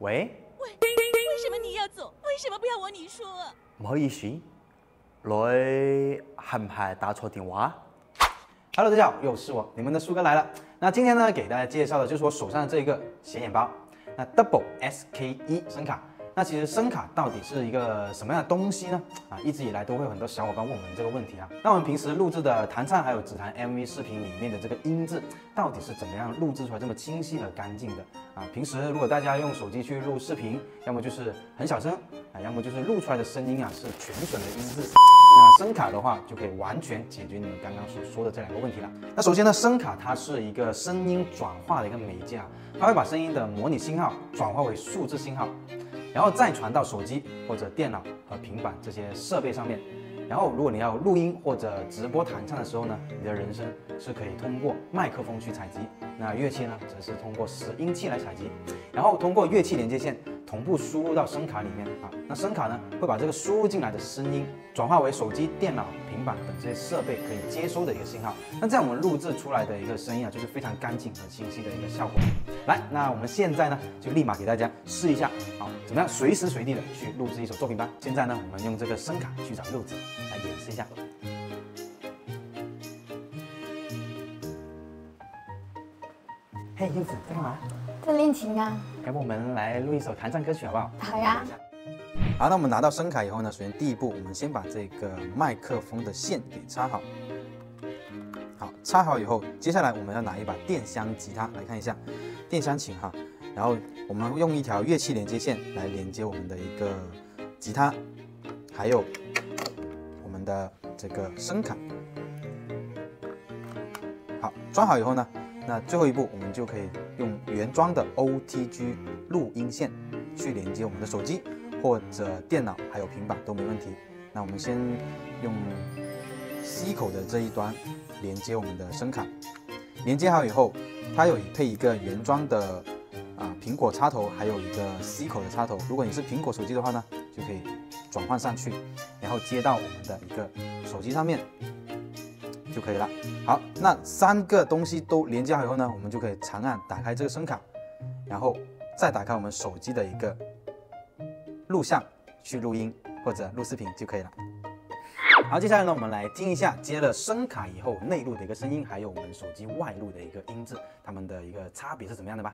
喂，喂为什么你要走？为什么不要我你说？唔好意思，你係唔系打错电话？Hello，大家好，又是我，你们的苏哥来了。那今天呢，给大家介绍的就是我手上的这一个显眼包，那 Double SKE 声卡。那其实声卡到底是一个什么样的东西呢？啊，一直以来都会有很多小伙伴问我们这个问题啊。那我们平时录制的弹唱还有指弹 MV 视频里面的这个音质，到底是怎么样录制出来这么清晰和干净的啊？平时如果大家用手机去录视频，要么就是很小声啊，要么就是录出来的声音啊是全损的音质。那声卡的话就可以完全解决你们刚刚所说的这两个问题了。那首先呢，声卡它是一个声音转化的一个媒介啊，它会把声音的模拟信号转化为数字信号。然后再传到手机或者电脑和平板这些设备上面。然后，如果你要录音或者直播弹唱的时候呢，你的人声是可以通过麦克风去采集。那乐器呢，则是通过拾音器来采集，然后通过乐器连接线同步输入到声卡里面啊。那声卡呢，会把这个输入进来的声音转化为手机、电脑、平板等这些设备可以接收的一个信号。那这样我们录制出来的一个声音啊，就是非常干净和清晰的一个效果。来，那我们现在呢，就立马给大家试一下，啊，怎么样随时随地的去录制一首作品吧。现在呢，我们用这个声卡去找柚子来演示一下。嘿，柚子在干嘛？在练琴啊。要不我们来录一首弹唱歌曲好不好？好呀。好，那我们拿到声卡以后呢，首先第一步，我们先把这个麦克风的线给插好。好，插好以后，接下来我们要拿一把电箱吉他来看一下，电箱琴哈。然后我们用一条乐器连接线来连接我们的一个吉他，还有我们的这个声卡。好，装好以后呢？那最后一步，我们就可以用原装的 OTG 录音线去连接我们的手机或者电脑，还有平板都没问题。那我们先用 C 口的这一端连接我们的声卡，连接好以后，它有配一个原装的啊苹果插头，还有一个 C 口的插头。如果你是苹果手机的话呢，就可以转换上去，然后接到我们的一个手机上面。就可以了。好，那三个东西都连接好以后呢，我们就可以长按打开这个声卡，然后再打开我们手机的一个录像去录音或者录视频就可以了。好，接下来呢，我们来听一下接了声卡以后内录的一个声音，还有我们手机外录的一个音质，它们的一个差别是怎么样的吧。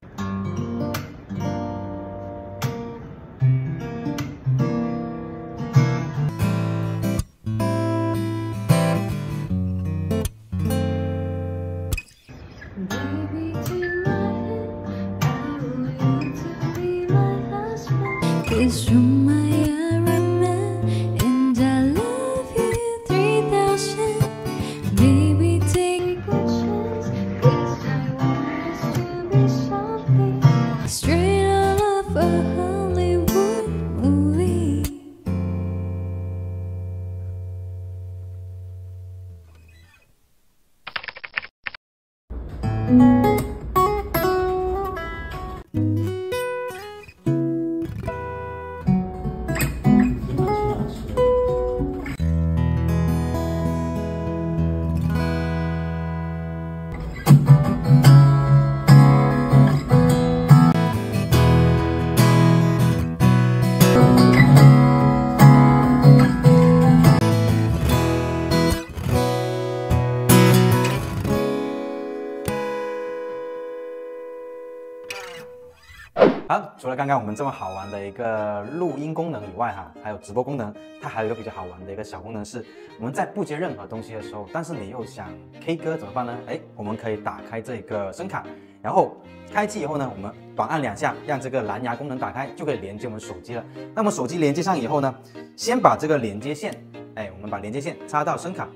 好，除了刚刚我们这么好玩的一个录音功能以外，哈，还有直播功能，它还有一个比较好玩的一个小功能是，我们在不接任何东西的时候，但是你又想 K 歌怎么办呢？哎，我们可以打开这个声卡，然后开机以后呢，我们短按两下，让这个蓝牙功能打开，就可以连接我们手机了。那么手机连接上以后呢，先把这个连接线，哎，我们把连接线插到声卡。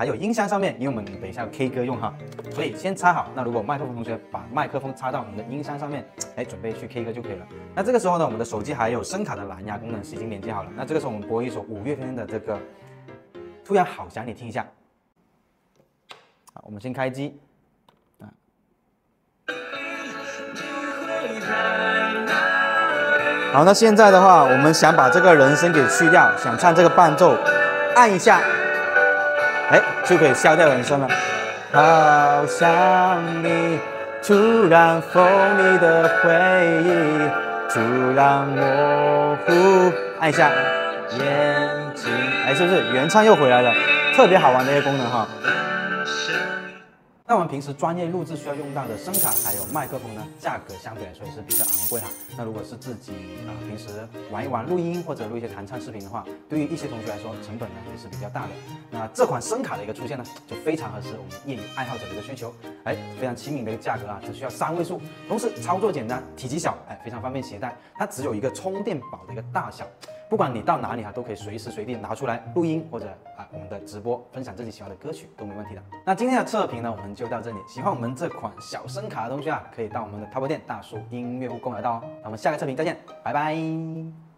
还有音箱上面，因为我们等一下 K 歌用哈，所以先插好。那如果麦克风同学把麦克风插到我们的音箱上面，哎，准备去 K 歌就可以了。那这个时候呢，我们的手机还有声卡的蓝牙功能是已经连接好了。那这个时候我们播一首五月天的这个《突然好想你》，听一下。好，我们先开机。好，那现在的话，我们想把这个人声给去掉，想唱这个伴奏，按一下。哎，就可以消掉人声了。好想你，突然锋利的回忆，突然模糊，按一下眼睛，哎，是不是原唱又回来了？特别好玩的一个功能哈。那我们平时专业录制需要用到的声卡还有麦克风呢，价格相对来说也是比较昂贵哈。那如果是自己啊平时玩一玩录音或者录一些弹唱视频的话，对于一些同学来说成本呢也是比较大的。那这款声卡的一个出现呢，就非常合适我们业余爱好者的一个需求。哎，非常亲民的一个价格啊，只需要三位数，同时操作简单，体积小，哎，非常方便携带。它只有一个充电宝的一个大小。不管你到哪里哈，都可以随时随地拿出来录音，或者啊我们的直播分享自己喜欢的歌曲都没问题的。那今天的测评呢，我们就到这里。喜欢我们这款小声卡的同学啊，可以到我们的淘宝店大叔音乐屋购买到哦。那我们下个测评再见，拜拜。